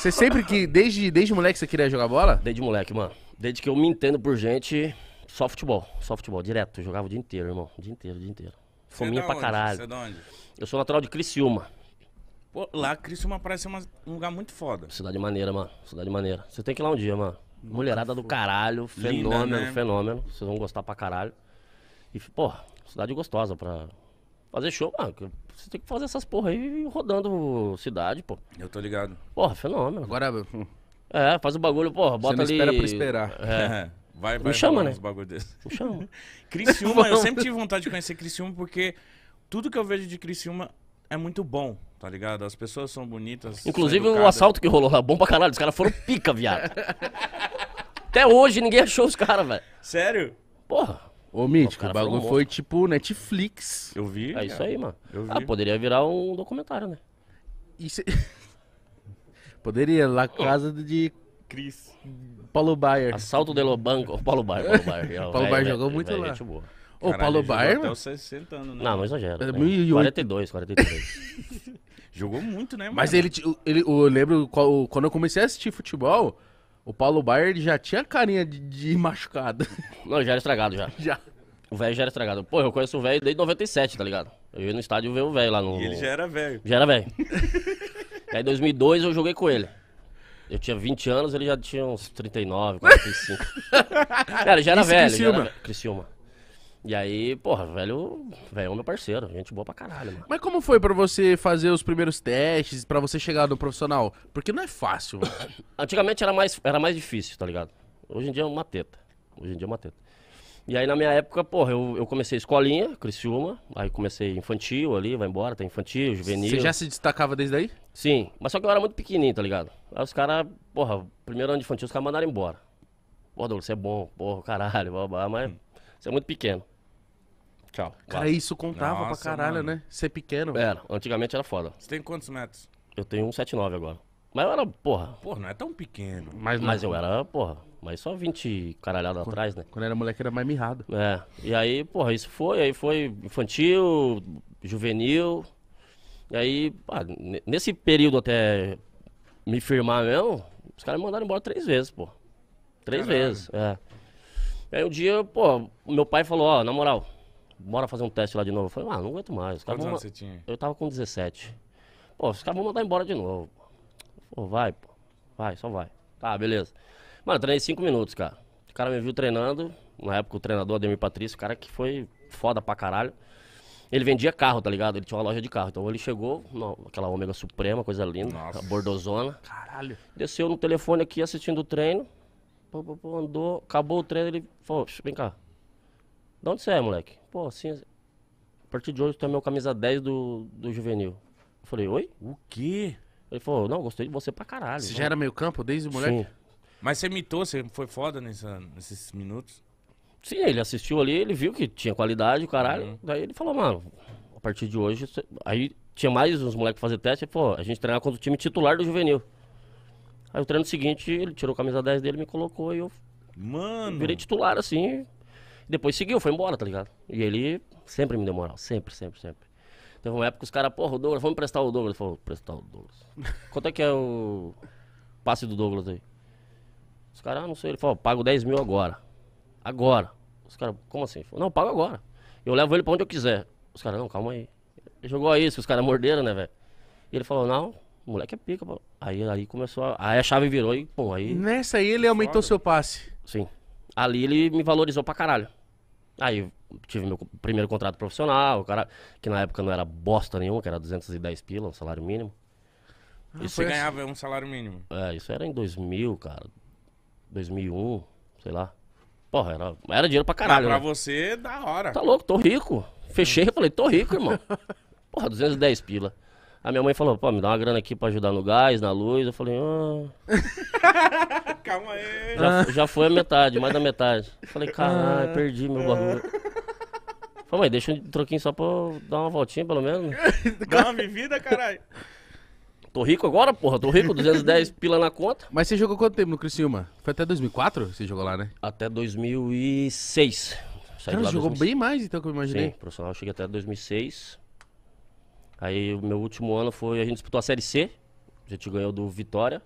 Você sempre que, desde, desde moleque, você queria jogar bola? Desde moleque, mano. Desde que eu me entendo por gente, só futebol. Só futebol, direto. Eu jogava o dia inteiro, irmão. O dia inteiro, o dia inteiro. É Fominha pra onde? caralho. Você é da onde? Eu sou natural de Criciúma. Pô, lá, Criciúma parece uma- um lugar muito foda. Cidade maneira, mano. Cidade maneira. Você tem que ir lá um dia, mano. Mulherada do caralho, Linda, fenômeno, né? fenômeno. Vocês vão gostar pra caralho. E, pô, cidade gostosa pra fazer show, mano. Você tem que fazer essas porra aí rodando cidade, pô. Eu tô ligado. Porra, fenômeno. Agora, hum, É, faz o bagulho, porra, bota não ali. espera por esperar. É, Vai, vai chama, rolar né? uns bagulho desse. me chama. Criciúma, eu sempre tive vontade de conhecer Criciúma porque tudo que eu vejo de Criciúma é muito bom, tá ligado? As pessoas são bonitas. são Inclusive o educadas. assalto que rolou lá, bom pra caralho. Os caras foram pica, viado. Até hoje ninguém achou os caras, velho. Sério? Porra, Ô, Mítico, cara o bagulho foi foi tipo Netflix. Eu vi. é isso aí, mano. Eu vi. Ah, poderia virar um documentário, né? E cê- Poderia, lá casa de Cris. Paulo Baier. Assalto de Lobanco. Paulo Baier, Paulo Baier. É, o Paulo Baier velho, jogou muito lá. gente boa. Ô, Caralho, Paulo Baier, até mano. os 60 anos, né? Não, não exagera. É né? 1008. 42, 43. Jogou muito, né, mano? Mas ele, ele, eu lembro quando eu comecei a assistir futebol, o Paulo Baier já tinha carinha de, de machucado. Não, já era estragado já. já. O velho já era estragado. Pô, eu conheço o velho desde 97, tá ligado? Eu ia no estádio ver o velho lá no. E ele já era velho. Já era velho. e aí em 2002 eu joguei com ele. Eu tinha 20 anos, ele já tinha uns 39, 45. Cara, ele já era Isso, velho. Criciúma. Já era. Criciúma. E aí, porra, velho, velho é meu parceiro. Gente boa pra caralho, mano. Mas como foi pra você fazer os primeiros testes, pra você chegar no profissional? Porque não é fácil. mano. Antigamente era mais, era mais difícil, tá ligado? Hoje em dia é uma teta. Hoje em dia é uma teta. E aí na minha época, porra, eu, eu comecei escolinha, Criciúma, aí comecei infantil ali, vai embora, tem infantil, juvenil. Você já se destacava desde aí? Sim, mas só que eu era muito pequenininho, tá ligado? Aí os caras, porra, primeiro ano de infantil, os caras mandaram embora. Porra, Douglas, você é bom, porra, caralho, blá, blá, mas você é muito pequeno. Tchau. Cara, vai. isso contava Nossa, pra caralho, mano. né? Ser pequeno. Era, antigamente era foda. Você tem quantos metros? Eu tenho 179 agora. Mas eu era, porra, Pô, não é tão pequeno. Mas, mas eu era, porra, mas só 20 caralhadas atrás, né? Quando era moleque era mais mirrado. É, e aí, porra, isso foi, aí foi infantil, juvenil. E aí, pá, ne- nesse período até me firmar mesmo, os caras me mandaram embora três vezes, pô. Três Caralho. vezes, é. Aí um dia, pô, meu pai falou, ó, na moral, bora fazer um teste lá de novo. Eu falei, ah, não aguento mais. Quantos anos você tinha? Eu tava com 17. Pô, os caras vão mandar embora de novo. Pô, vai, pô. Vai, só vai. Tá, beleza. Mano, eu treinei cinco minutos, cara. O cara me viu treinando. Na época, o treinador Ademir Patrício, o cara que foi foda pra caralho. Ele vendia carro, tá ligado? Ele tinha uma loja de carro. Então ele chegou, não, aquela ômega suprema, coisa linda, Nossa. bordozona. Caralho. Desceu no telefone aqui assistindo o treino. Pô, pô, pô, andou, acabou o treino, ele falou, "Shh, vem cá. De onde você é, moleque? Pô, assim, a partir de hoje tu é meu camisa 10 do, do juvenil. Eu falei, oi? O quê? Ele falou, não, gostei de você pra caralho. Você já era meio campo desde moleque? Sim. Mas você mitou, você foi foda nessa, nesses minutos? Sim, ele assistiu ali, ele viu que tinha qualidade, o caralho. Uhum. Daí ele falou, mano, a partir de hoje. Aí tinha mais uns moleques fazer teste, falou, a gente treinar contra o time titular do juvenil. Aí o treino seguinte, ele tirou a camisa 10 dele, me colocou e eu Mano. virei titular assim. Depois seguiu, foi embora, tá ligado? E ele sempre me deu moral, sempre, sempre, sempre. Teve uma época que os caras, porra, o Douglas, vamos emprestar o Douglas. Ele falou, prestar o Douglas. Quanto é que é o passe do Douglas aí? Os caras, ah, não sei. Ele falou, pago 10 mil agora. Agora. Os caras, como assim? Ele falou, não, pago agora. Eu levo ele pra onde eu quiser. Os caras, não, calma aí. Ele jogou aí, se os caras morderam, né, velho? E ele falou, não, o moleque é pica, pô. Aí, aí começou a... Aí a chave virou e, pô, aí... Nessa aí ele aumentou seu passe. Sim. Ali ele me valorizou pra caralho. Aí tive meu primeiro contrato profissional, o cara, que na época não era bosta nenhuma, que era 210 pila, um salário mínimo. E foi você assim. ganhava um salário mínimo. É, isso era em 2000, cara. 2001, sei lá. Porra, era, era dinheiro pra caralho, pra né? você, da hora. Tá louco, tô rico. Fechei e falei, tô rico, irmão. Porra, 210 pila. A minha mãe falou, pô, me dá uma grana aqui pra ajudar no gás, na luz. Eu falei, ah, Calma aí. já, já foi a metade, mais da metade. Eu falei, caralho, perdi meu bagulho. Falei, mãe, deixa um troquinho só pra eu dar uma voltinha, pelo menos. Dá uma vivida, caralho. Tô rico agora, porra, tô rico, 210 pila na conta. Mas você jogou quanto tempo no Criciúma? Foi até 2004 você jogou lá, né? Até 2006. Saí Cara, jogou 2006. bem mais então que eu imaginei. Sim, profissional eu cheguei até 2006. Aí o meu último ano foi, a gente disputou a Série C. A gente ganhou do Vitória.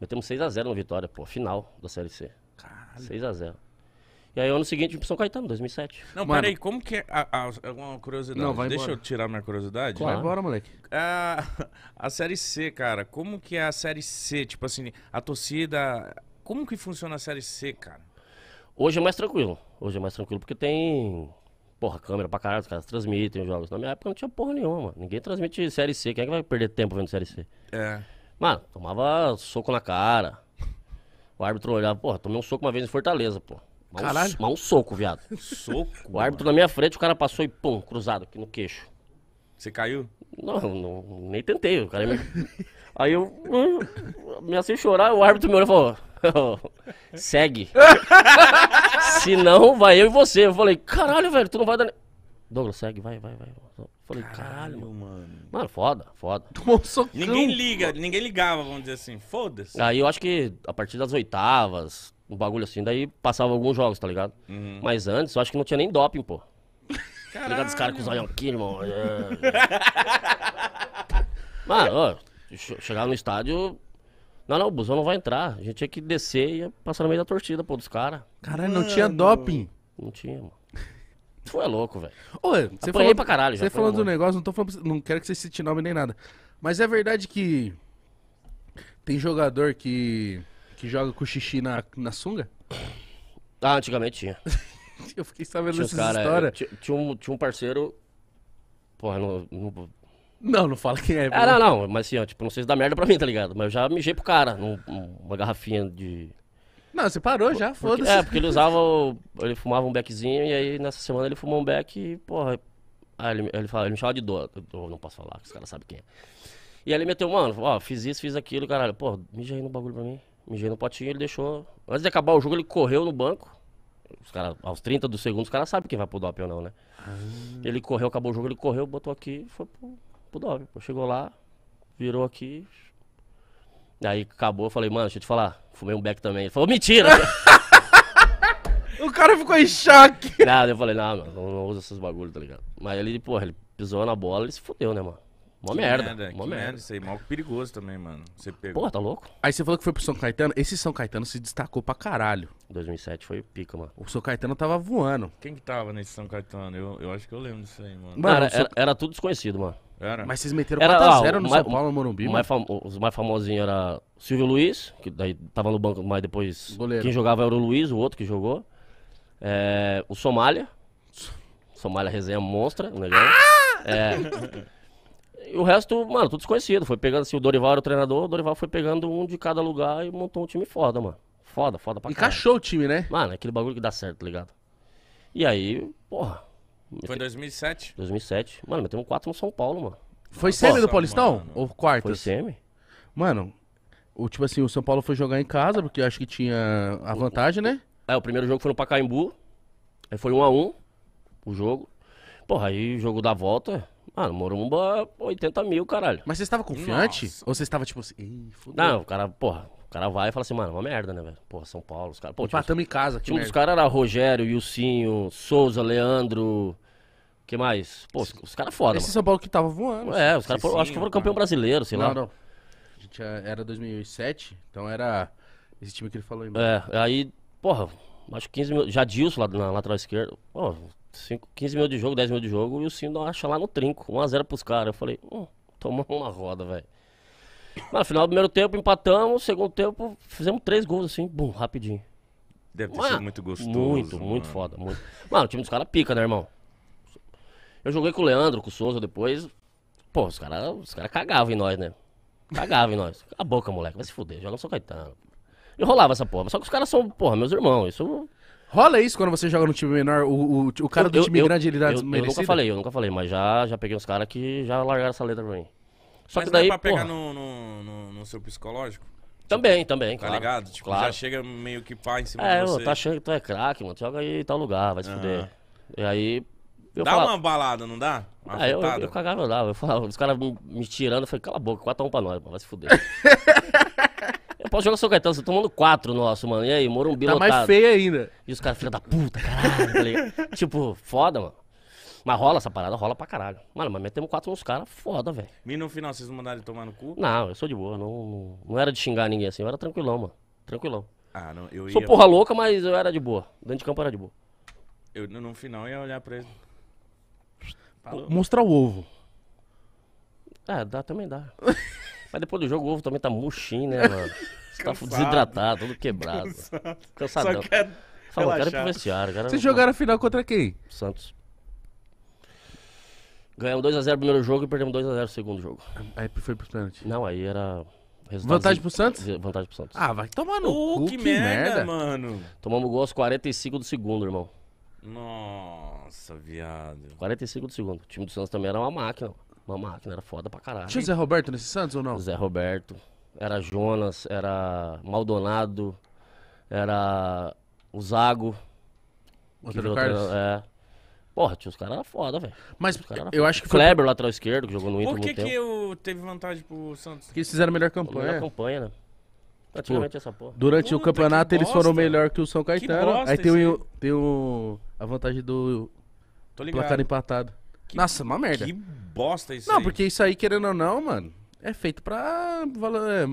Metemos 6x0 no Vitória, pô, final da Série C. Caralho. 6x0. E aí, ano seguinte, pro São Caetano, 2007. Não, Mano. peraí, como que é. A, a, uma curiosidade. Não, vai Deixa embora. eu tirar minha curiosidade. Vai embora, moleque. A, a Série C, cara, como que é a Série C? Tipo assim, a torcida. Como que funciona a Série C, cara? Hoje é mais tranquilo. Hoje é mais tranquilo porque tem. Porra, câmera pra caralho, os caras transmitem os jogos. Na minha época não tinha porra nenhuma, mano. Ninguém transmite Série C. Quem é que vai perder tempo vendo Série C? É. Mano, tomava soco na cara. O árbitro olhava, porra, tomei um soco uma vez em Fortaleza, pô. Mas um- Caralho. Mas um soco, viado. Soco. O árbitro na minha frente, o cara passou e pum, cruzado aqui no queixo. Você caiu? Não, não nem tentei. O cara me... Aí eu hum, me assim chorar, o árbitro me olhou e falou: segue. Se não, vai eu e você. Eu falei, caralho, velho, tu não vai dar. ne-" Douglas, segue, vai, vai, vai. Eu falei, caralho, mano. mano. Mano, foda, foda. Tomou um socão. Ninguém liga, ninguém ligava, vamos dizer assim. Foda-se. Aí eu acho que a partir das oitavas, um bagulho assim, daí passava alguns jogos, tá ligado? Uhum. Mas antes eu acho que não tinha nem doping, pô. Tá ligado? Os caras com os olhão aqui, irmão. É. Mano, ó, che- chegava no estádio. Não, não, o busão não vai entrar. A gente tinha que descer e ia passar no meio da torcida, pô, dos caras. Caralho, não tinha doping. Não tinha, mano. Tu é louco, velho. Ô, você falou, pra caralho, já Você falando do negócio, não tô falando, não quero que você cite nome nem nada. Mas é verdade que tem jogador que que joga com xixi na, na sunga? Ah, antigamente tinha. Eu fiquei sabendo cara, histórias. tinha, tinha um, tinha um parceiro. Porra, não, não, Não, não fala quem é. Ah, não, não, mas assim, ó, tipo, não sei se dá merda pra mim, tá ligado? Mas eu já mijei pro cara, num- uma garrafinha de. Não, você parou já, foda-se. é, porque ele usava. o- ele fumava um beckzinho e aí nessa semana ele fumou um beck e, porra. Aí ele, ele, fala, ele me chama de dor. Eu não posso falar, que os caras sabem quem é. E aí ele meteu, mano, ó, fiz isso, fiz aquilo, caralho. Pô, mijei no bagulho pra mim. Mijei no potinho, ele deixou. Antes de acabar o jogo, ele correu no banco. Os cara, aos 30 do segundo, os caras sabem quem vai pro doping ou não, né? Ele correu, acabou o jogo, ele correu, botou aqui e foi pro, pro. Pô, Chegou lá, virou aqui. Aí acabou, eu falei, mano, deixa eu te falar, fumei um beck também. Ele falou, mentira! O cara ficou em choque. Nada, eu falei, não, mano, não, não usa esses bagulho, tá ligado? Mas ele, porra, ele pisou na bola, ele se fudeu, né, mano? Mó Que merda, que mó merda. merda. Isso aí, mal perigoso também, mano. Você pegou. Porra, tá louco? Aí você falou que foi pro São Caetano. Esse São Caetano se destacou pra caralho. 2007 foi pica, mano. O São Caetano tava voando. Quem que tava nesse São Caetano? Eu, eu acho que eu lembro disso aí, mano. Mano, São- era, era tudo desconhecido, mano. Era? Mas vocês meteram Era, 4x0 ah, no o São mais- Paulo, no Morumbi, mais fam- os mais famosinhos era Silvio Luiz, que daí tava no banco, mas depois Goleiro. quem jogava era o Luiz, o outro que jogou. É, o Somália. Somália resenha monstra, o negócio. É. E o resto, mano, tudo desconhecido. Foi pegando, assim, o Dorival era o treinador, o Dorival foi pegando um de cada lugar e montou um time foda, mano. Foda, foda pra caralho. Encaixou o time, né? Mano, é aquele bagulho que dá certo, tá ligado? E aí, porra, Foi em 2007? 2007, mano, metemos 4 no São Paulo, mano. Foi semi do Paulistão? mano. Ou Foi quartas? semi? Mano, o, tipo assim, o São Paulo foi jogar em casa, porque eu acho que tinha a vantagem, né? É, o primeiro jogo foi no Pacaembu. Aí foi 1 a 1 o jogo. Porra, aí o jogo da volta. Mano, Morumba, 80 mil, caralho. Mas você estava confiante? Nossa. Ou você estava tipo assim, fudeu. Não, o cara, porra, o cara vai e fala assim, mano, uma merda, né, velho? Porra, São Paulo, os caras. Pô, Empatamos em casa, que time dos caras era Rogério, Ilcinho, Souza, Leandro. que mais? Pô, os, os caras foda, Esse São Paulo que tava voando. mano. É, os caras foram, acho que foram campeão brasileiro, sei não, lá. não. A gente é- era 2007, então era esse time que ele falou aí. mano. É, aí, porra, acho que 15 minutos. Jadilson lá na lateral esquerda. Pô, 5, 15 minutos de jogo, 10 minutos de jogo, e o Sino acha lá no trinco. 1x0 pros caras. Eu falei, hum, tomamos uma roda, velho. Mas no final do primeiro tempo empatamos, segundo tempo fizemos três gols assim, bum, rapidinho. Deve ter Mano, sido muito gostoso. Muito, muito mano. foda, muito. Mano, o time dos caras pica, né, irmão? Eu joguei com o Leandro, com o Souza depois. Pô, os caras os cara cagavam em nós, né? Cagavam em nós. Cala a boca, moleque, vai se fuder, joga no São Caetano. E rolava essa porra. Só que os caras são, porra, meus irmãos. Isso. Rola isso quando você joga no time menor, o, o, o cara do eu- time eu- grande ele dá eu, eu nunca falei, eu nunca falei, mas já, já peguei uns caras que já largaram essa letra pra mim. Só Mas que daí, não é pra pegar porra, no, no, no- no seu psicológico? também, também, Tá claro. ligado? Tipo, claro. já chega meio que pá em cima É, de você. tá achando que tu é craque, mano, joga aí em tal lugar, vai se Aham. fuder. E aí, eu Dá falava, uma balada, não dá? Uma Ah, eu, eu, eu cagava, eu dava. Eu falava, os caras me, me tirando, eu falei, cala a boca, 4x1 pra nós, mano, vai se fuder. posso jogar São Caetano, você tá tomando 4 nosso, mano. E aí, Morumbi Tá lotado. mais feio ainda. E os caras, filha da puta, caralho, tá tipo, foda, mano. Mas rola essa parada, rola pra caralho. Mano, mas metemos quatro nos caras, foda, velho. E no final vocês mandaram ele tomar no cu? Não, eu sou de boa, não, não, não era de xingar ninguém assim, eu era tranquilão, mano. Tranquilão. Ah, não, eu Sou ia. porra louca, mas eu era de boa. Dentro de campo era de boa. Eu, no no final ia olhar pra ele. Falou. Mostrar o ovo. É, dá, também dá. mas depois do jogo o ovo também tá murchinho, né, mano? Você tá Cansado. desidratado, todo quebrado. Cansadão. Só quer Falou, quero ir pro vestiário. Quero... Vocês jogaram a final contra quem? Santos. Ganhamos 2x0 o primeiro jogo e perdemos 2x0 o segundo jogo. Aí foi pênaltis. Não, aí era. resultado Vantagem pro Santos? Vantagem pro Santos. Ah, vai tomar no Uh, cu, que, merda, mano. Tomamos gol aos 45 do segundo, irmão. Nossa, viado. 45 do segundo. O time do Santos também era uma máquina. Uma máquina, era foda pra caralho. Tinha o Zé Roberto nesse Santos ou não? Zé Roberto, era Jonas, era Maldonado, era o Zago. O Antônio Carlos? treinador- É. Porra, tinha os caras era foda, velho. Mas eu foda. acho que foi Kleber, lateral esquerdo, que jogou no Inter Por que muito tempo. que eu teve vantagem pro Santos? porque eles fizeram a melhor Melhor campanha. campanha, né? Praticamente essa porra. Durante o Puta, campeonato que eles foram melhor que o São Caetano. bosta aí tem, o, tem o, a vantagem do Tô ligado. placar empatado. Que- Nossa, uma merda. Que bosta isso Não, aí. porque isso aí, querendo ou não, mano, é feito pra. valo- é,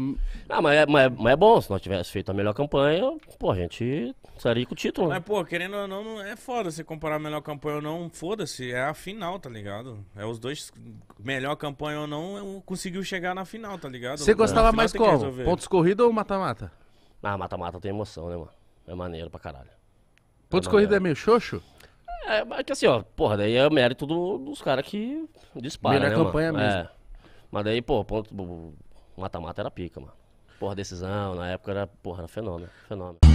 Ah, mas é, mas, é, mas é bom, se nós tivéssemos feito a melhor campanha, pô, a gente sairia com o título, né? Mas, pô, querendo ou não, não é foda você comparar a melhor campanha ou não. Foda-se, é a final, tá ligado? É os dois, melhor campanha ou não, é conseguiu chegar na final, tá ligado? Você Na gostava final mais tem que como? resolver. Pontos corridos ou mata-mata? Ah, mata-mata tem emoção, né, mano? É maneiro pra caralho. Pontos É corridos é maneiro. meio xoxo? É, mas que assim, ó, porra, daí é mérito do- dos caras que disparam, Melhor né, campanha mano? mesmo. É. Mas daí, pô, ponto, mata-mata era pica, mano. Porra, decisão, na época era, porra, era fenômeno, fenômeno.